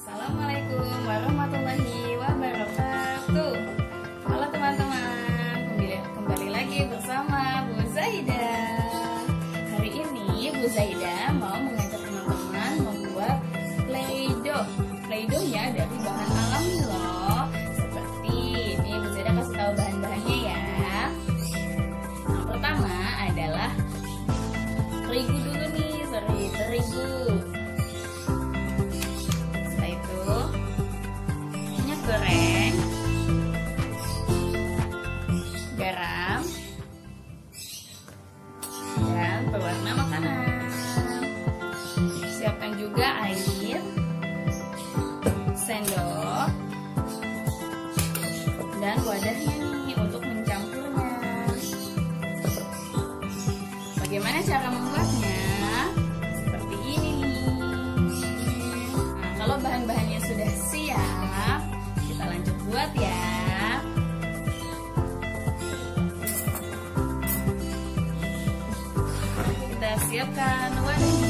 Assalamualaikum garam. Dan pewarna makanan. Siapkan juga air sendok dan wadahnya nih untuk mencampurnya. Bagaimana cara membuatnya? Seperti ini nih. Nah, kalau bahan-bahannya sudah siap, kita lanjut buat ya. Kita siapkan wadahnya.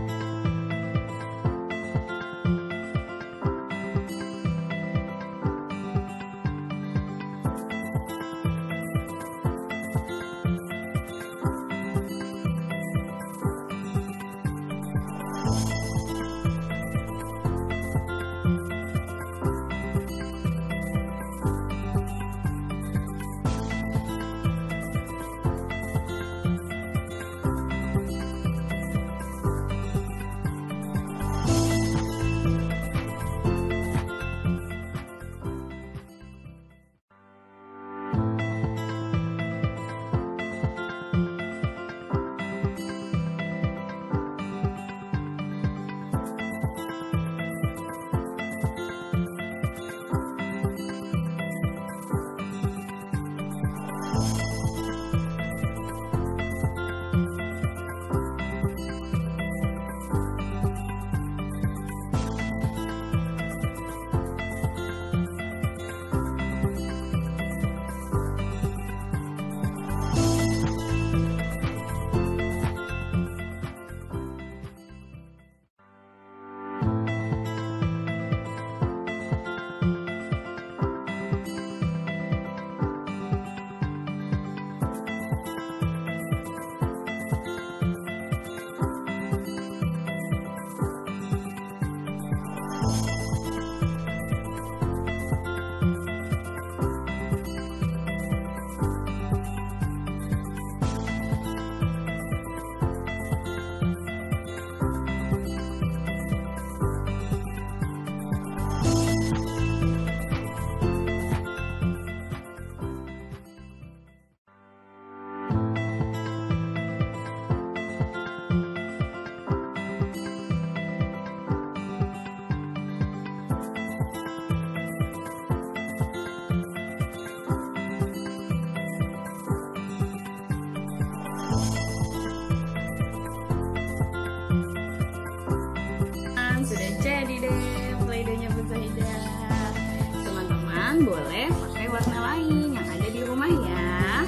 boleh pakai warna lain yang ada di rumah ya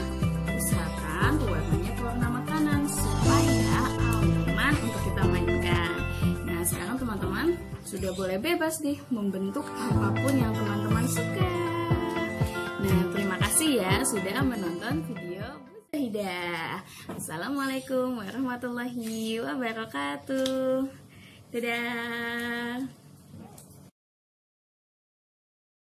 usahakan warnanya warna makanan supaya aman untuk kita mainkan. Nah sekarang teman-teman sudah boleh bebas nih membentuk apa pun yang teman-teman suka. Nah terima kasih ya sudah menonton video Bu Zahida Assalamualaikum warahmatullahi wabarakatuh. Dadah.